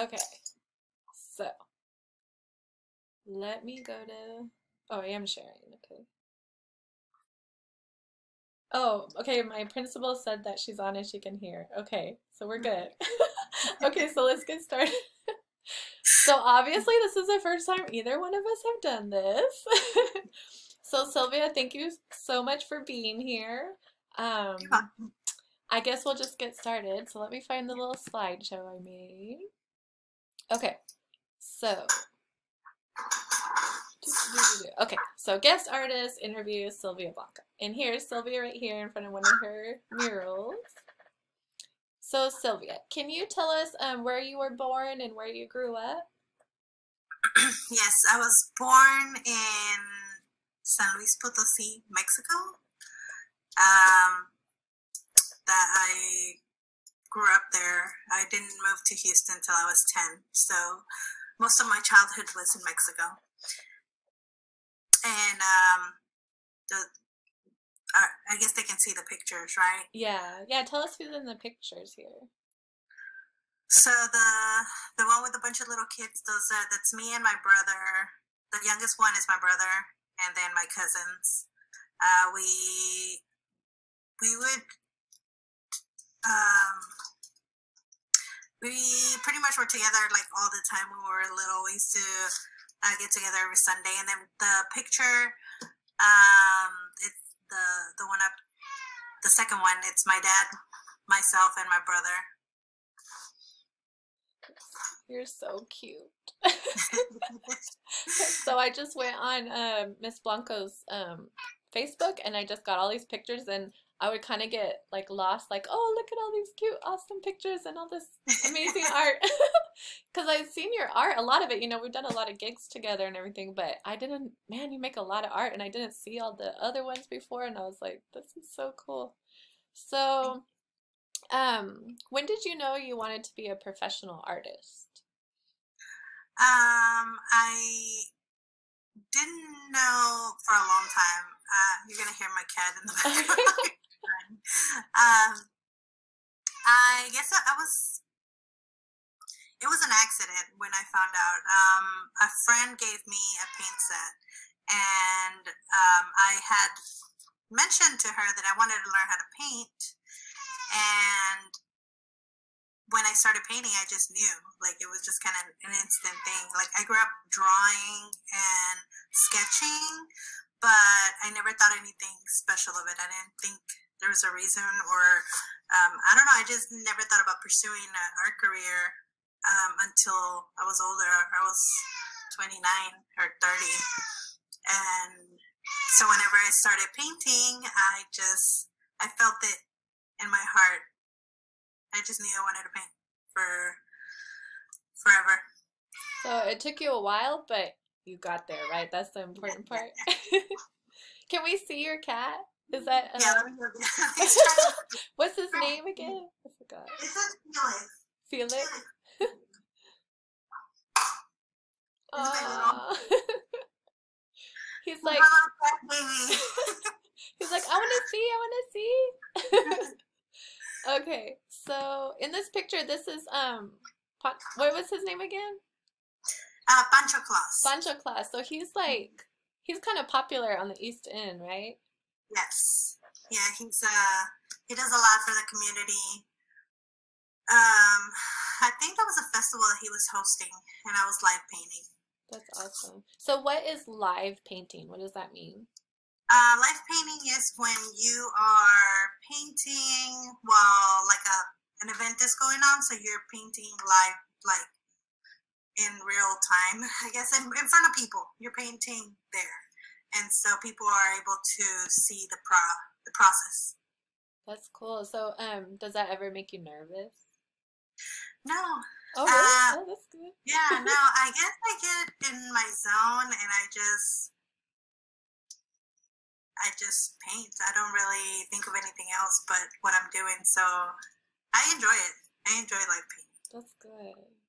Okay. So let me go to. Oh, I am sharing. Okay. Oh, okay. My principal said that she's on and she can hear. Okay, so we're good. okay, so let's get started. so obviously, this is the first time either one of us have done this. so Sylvia, thank you so much for being here. Um, I guess we'll just get started. So let me find the little slideshow I made. Okay, so Okay, so guest artist interviews Sylvia Blanco. And here's Sylvia right here in front of one of her murals. So Sylvia, can you tell us um, where you were born and where you grew up? yes, I was born in San Luis Potosi, Mexico. Um, that I grew up there. I didn't move to Houston until I was 10. So most of my childhood was in Mexico and um, the uh, I guess they can see the pictures, right? Yeah, yeah. Tell us who's in the pictures here. So the the one with a bunch of little kids, those uh, that's me and my brother. The youngest one is my brother, and then my cousins. Uh, we we would um, we pretty much were together like all the time when we were little. We used to uh, get together every Sunday. And then the picture, um, it's the the one up, the second one. It's my dad, myself, and my brother. You're so cute. so I just went on um, Miss Blanco's um, Facebook and I just got all these pictures and I would kind of get like lost, like, oh, look at all these cute, awesome pictures and all this amazing art. Because I've seen your art, a lot of it, you know, we've done a lot of gigs together and everything, but I didn't, man, you make a lot of art and I didn't see all the other ones before. And I was like, this is so cool. So, um, when did you know you wanted to be a professional artist? Um, I didn't know for a long time. Uh, you're gonna hear my cat in the background um, I guess I, I, was. It was an accident when I found out. Um, a friend gave me a paint set, and um, I had mentioned to her that I wanted to learn how to paint, and when I started painting, I just knew. Like it was just kind of an instant thing. Like I grew up drawing and sketching, but I never thought anything special of it. I didn't think there was a reason or um, I don't know. I just never thought about pursuing an art career um, until I was older. I was 29 or 30. And so whenever I started painting, I just, I felt it in my heart. I just knew I wanted to paint for forever. So it took you a while, but you got there, right? That's the important part. Can we see your cat? Is that yeah? Uh, what's his name again? I forgot. Felix. Felix. Oh. he's like. he's like, I want to see. I want to see. okay, so in this picture, this is um, what was his name again? Uh, Pancho Claus. Pancho Claus. So he's like, he's kind of popular on the East End, right? Yes. Yeah, he's uh he does a lot for the community. Um I think that was a festival that he was hosting and I was live painting. That's awesome. So what is live painting? What does that mean? Uh, live painting is when you are painting while like a an event is going on, so you're painting live like in real time, I guess, in, in front of people. You're painting there and so people are able to see the pro the process. That's cool. So, um, does that ever make you nervous? No. Oh, really? uh, oh that's good. yeah, no. I guess I get in my zone, and I just, I just paint. I don't really think of anything else but what I'm doing. So, I enjoy it. I enjoy like painting. That's good.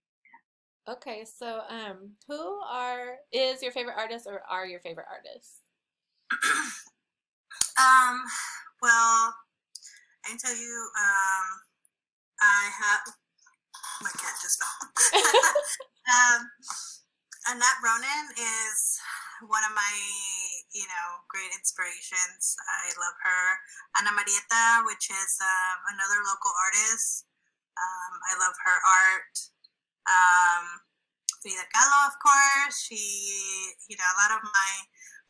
Okay, so um, who are is your favorite artist or are your favorite artists? um, well, I can tell you, um, I have my cat just fell. um, Annette Ronan is one of my, you know, great inspirations. I love her. Ana Marieta, which is um, another local artist. Um, I love her art. Um, Frida Kahlo, of course. She, you know, a lot of my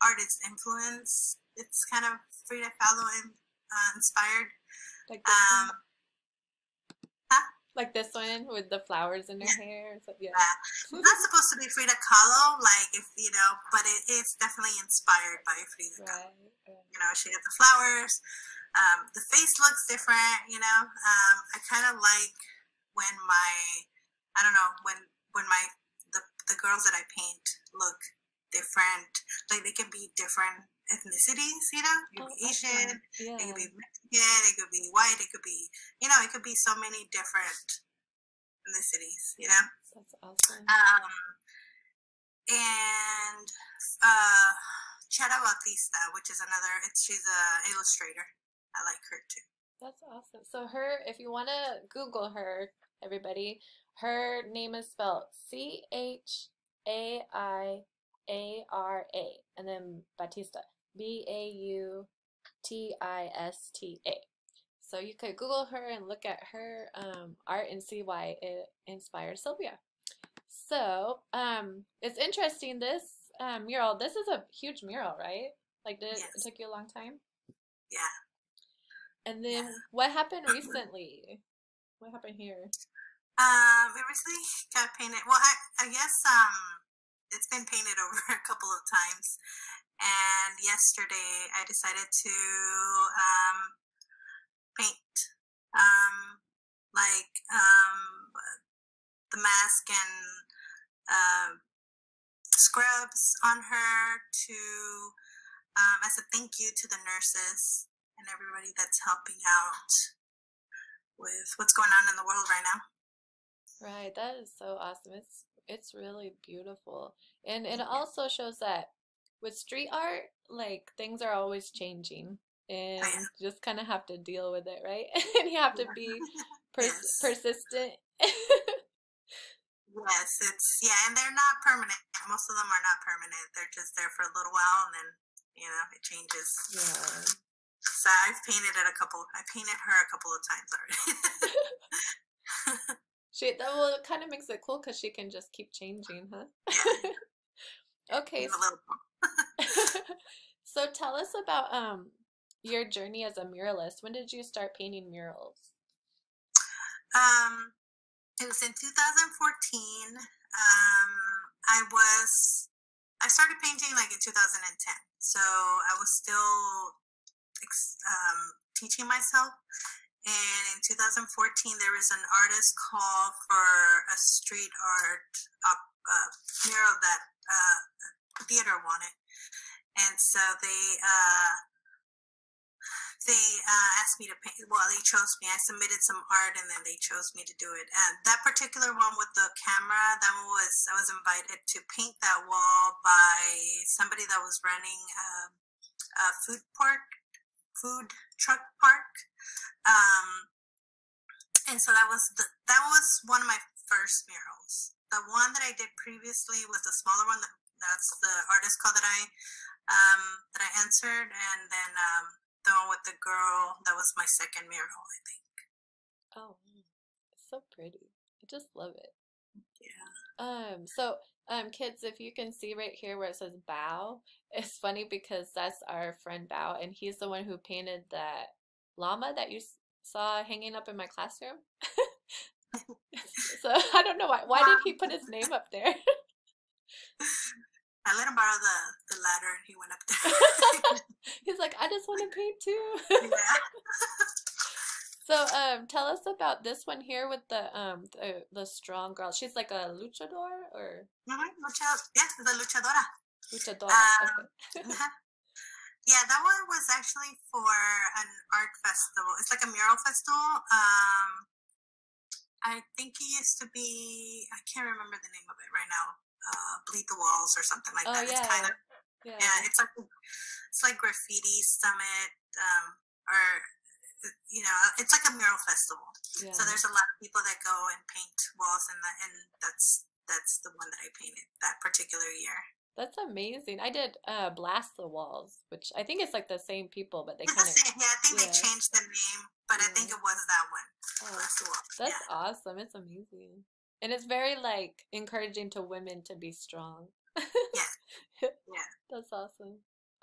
art is influence. It's kind of Frida Kahlo uh, inspired. Like Um, huh? Like this one with the flowers in her hair. So, yeah. Yeah. Not supposed to be Frida Kahlo, like if you know, but it is definitely inspired by Frida Kahlo. Right. right. You know, she had the flowers. Um, the face looks different. You know, um, I kind of like when my, I don't know, when when my the the girls that I paint look different. Like they can be different ethnicities. You know, you Oh, could be Asian, awesome. it could be Yeah. Mexican, it could be white, it could be, you know, it could be so many different ethnicities, you know? That's awesome. Um, and uh, Chiara Bautista, which is another, it's, she's a illustrator. I like her too. That's awesome. So her, if you want to Google her, everybody, her name is spelled C H A I A R A, and then Bautista, B A U T I S T A. So you could Google her and look at her um, art and see why it inspired Sylvia. So um, it's interesting. This um, mural. This is a huge mural, right? Like, did it, it took you a long time? Yeah. And then what happened recently? What happened here? Um, it recently got painted. Well, I, I guess um, it's been painted over a couple of times. And yesterday, I decided to um, paint um, like um, the mask and uh, scrubs on her to um, as a thank you to the nurses and everybody that's helping out with what's going on in the world right now. Right, that is so awesome. It's it's really beautiful. And it also shows that with street art, like things are always changing and you just kind of have to deal with it, right? And you have to be pers persistent. Yes, it's yeah, and they're not permanent. Most of them are not permanent. They're just there for a little while, and then you know it changes. Yeah. So I've painted it a couple. I painted her a couple of times already. She that well it kind of makes it cool because she can just keep changing, huh? Okay, a so tell us about um your journey as a muralist. When did you start painting murals? Um, it was in 2014. Um, I was I started painting like in 2010, so I was still ex- um, teaching myself. And in 2014, there was an artist call for a street art uh, mural that uh, the theater wanted, and so they uh, they uh, asked me to paint. Well, they chose me. I submitted some art, and then they chose me to do it. And that particular one with the camera, that one was I was invited to paint that wall by somebody that was running um, a food park, food truck park. Um, and so that was the that was one of my first murals. The one that I did previously was the smaller one. That, that's the artist call that I um, that I answered, and then um, the one with the girl that was my second mural, I think. Oh, it's so pretty. I just love it. Yeah. Um, so um, kids, if you can see right here where it says Bow, it's funny because that's our friend Bow, and he's the one who painted that llama that you saw hanging up in my classroom. So I don't know why. Why did he put his name up there? I let him borrow the the ladder, and he went up there. He's like, I just want to paint too. yeah. So um, tell us about this one here with the um the, the strong girl. She's like a luchador or Mhm, Lucha, yeah, the luchadora. luchadora. Um, Okay. Yeah, that one was actually for an art festival. It's like a mural festival. Um, I think it used to be. I can't remember the name of it right now. Uh, bleed the walls or something like Oh that. It's kind yeah, of yeah. yeah. It's like it's like graffiti summit. Um, or you know, it's like a mural festival. Yeah. So there's a lot of people that go and paint walls, and that, and that's that's the one that I painted that particular year. That's amazing. I did uh, Blast the Walls, which I think it's like the same people, but they kind of. Yeah, I think they changed the name, but I think it was that one. Oh, Blast the Walls. that's yeah. awesome. It's amazing. And it's very like encouraging to women to be strong. Yeah. Yeah. That's awesome.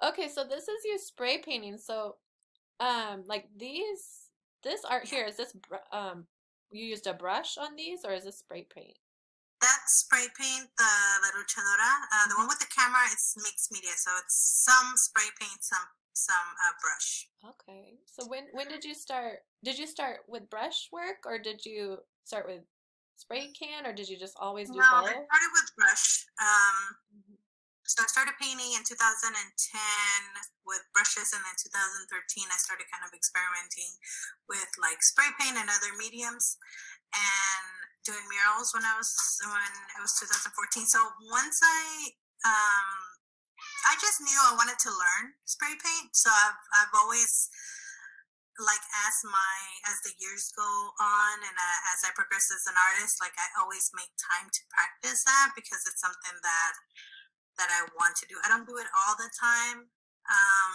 Okay, so this is you spray painting. So, um, like these, this art here, is this, br- um, you used a brush on these or is this spray paint? That's spray paint, the La Luchadora. Uh, the one with the camera is mixed media, so it's some spray paint, some some uh, brush. Okay. So when when did you start? Did you start with brush work or did you start with spray can or did you just always do No, I started with brush. Um, Mhm. so I started painting in 2010 with brushes, and then 2013 I started kind of experimenting with like spray paint and other mediums, and doing murals when I was when it was 2014. So once I um, I just knew I wanted to learn spray paint, so I've I've always like as my as the years go on and uh, as I progress as an artist, like I always make time to practice that because it's something that that I want to do. I don't do it all the time, um,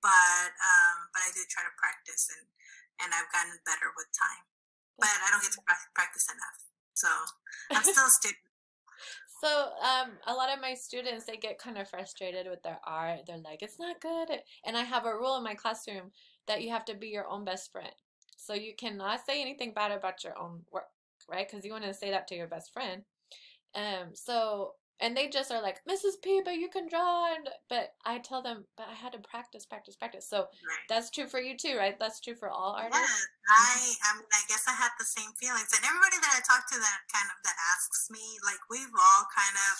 but um, but I do try to practice and and I've gotten better with time. But I don't get to practice enough, so I'm still a student. So, um, a lot of my students they get kind of frustrated with their art. They're like, "It's not good," and I have a rule in my classroom that you have to be your own best friend. So you cannot say anything bad about your own work, right? Because you want to say that to your best friend. Um, so and they just are like, "Mrs. P, but you can draw," and but I tell them, "But I had to practice, practice, practice." So Right. that's true for you too, right? That's true for all Yeah, artists. I, I mean, I guess I had the same feelings, and everybody that I talk to that kind of that asks me, like, we've all kind of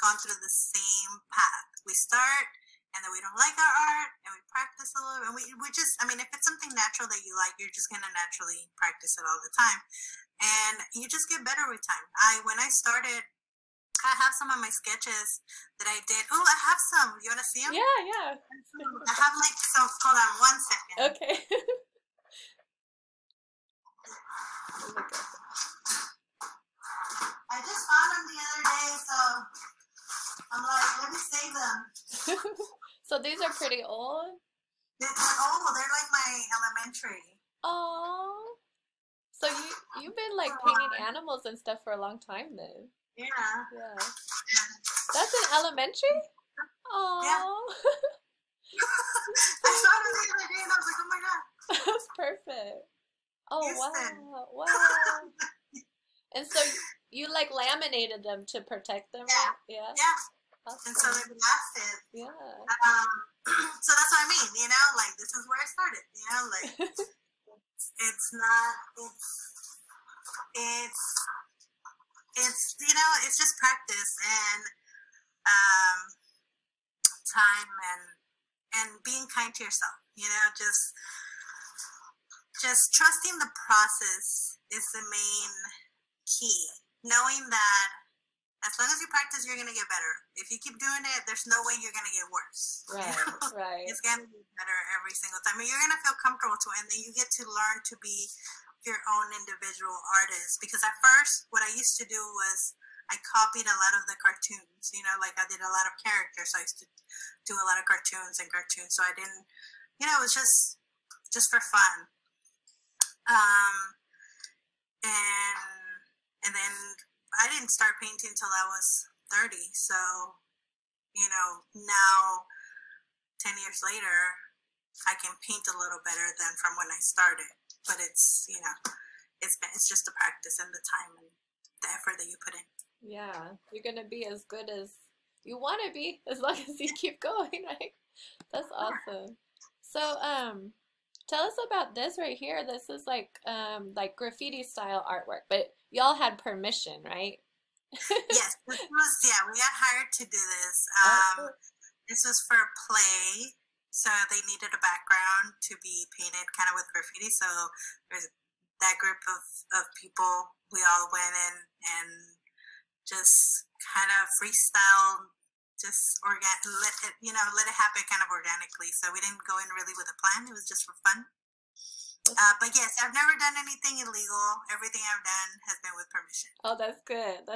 gone through the same path. We start, and then we don't like our art, and we practice a little, and we we just, I mean, if it's something natural that you like, you're just gonna naturally practice it all the time, and you just get better with time. I when I started. I have some of my sketches that I did. Oh, I have some. You want to see them? Yeah, yeah. I have like some. Hold on one second. Okay. At I just found them the other day, so I'm like, let me save them. So these are pretty old. They're, oh, they're like my elementary. Oh. So you you've been like painting um animals and stuff for a long time then. Yeah. Yeah. That's in elementary? Oh. I saw the other day and I was like, oh my god. That's perfect. Oh Houston. wow. Wow. And so you like laminated them to protect them, right? Yeah. Yeah. And so Awesome. they lasted. Yeah. Um, so that's what I mean, you know, like this is where I started, you know, like it's, it's not, it's, it's, it's, you know, it's just practice and, um, time and, and being kind to yourself, you know, just, just trusting the process is the main key. Knowing that as long as you practice, you're gonna get better. If you keep doing it, there's no way you're gonna get worse. you Right, know? right. It's gonna be better every single time. And you're gonna feel comfortable to it, and then you get to learn to be your own individual artist. Because at first, what I used to do was I copied a lot of the cartoons. You know, like I did a lot of characters. So I used to do a lot of cartoons and cartoons. So I didn't, you know, it was just just for fun. Um, and and then I didn't start painting until I was 30. So, you know, now 10 years later, I can paint a little better than from when I started. But it's, you know, it's it's just the practice and the time and the effort that you put in. Yeah. You're gonna be as good as you wanna be as long as you keep going, right? That's awesome. So, um, tell us about this right here. This is like um like graffiti style artwork, but y'all had permission, right? yes, this was, yeah, we got hired to do this. Oh, Um, cool. this was for a play. So they needed a background to be painted kind of with graffiti. So there's that group of, of people, we all went in and just kind of freestyle, just organ, let it, you know, let it happen kind of organically. So we didn't go in really with a plan. It was just for fun. Uh, but yes, I've never done anything illegal. Everything I've done has been with permission. Oh, that's good. That's